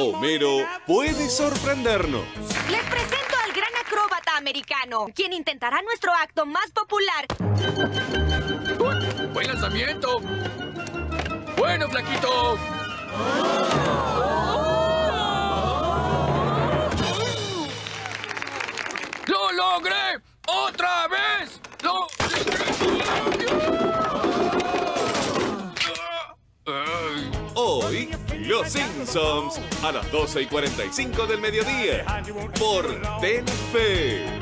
Homero puede sorprendernos. Les presento al gran acróbata americano, quien intentará nuestro acto más popular. ¡Buen lanzamiento! ¡Bueno, flaquito! ¡Lo logré! Hoy, Los Simpsons, a las 12 y 45 del mediodía, por Telefe.